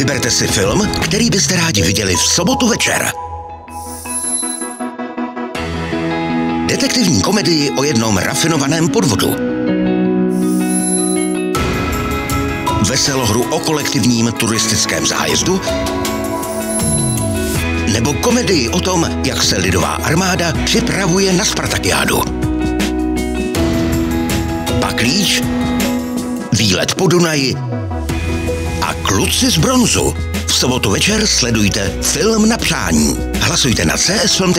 Vyberte si film, který byste rádi viděli v sobotu večer. Detektivní komedii o jednom rafinovaném podvodu. Veselohru o kolektivním turistickém zájezdu nebo komedii o tom, jak se lidová armáda připravuje na Spartakiádu. Paklíč, výlet po Dunaji kluci z bronzu. V sobotu večer sledujte film na přání. Hlasujte na csfilm.joj.cz.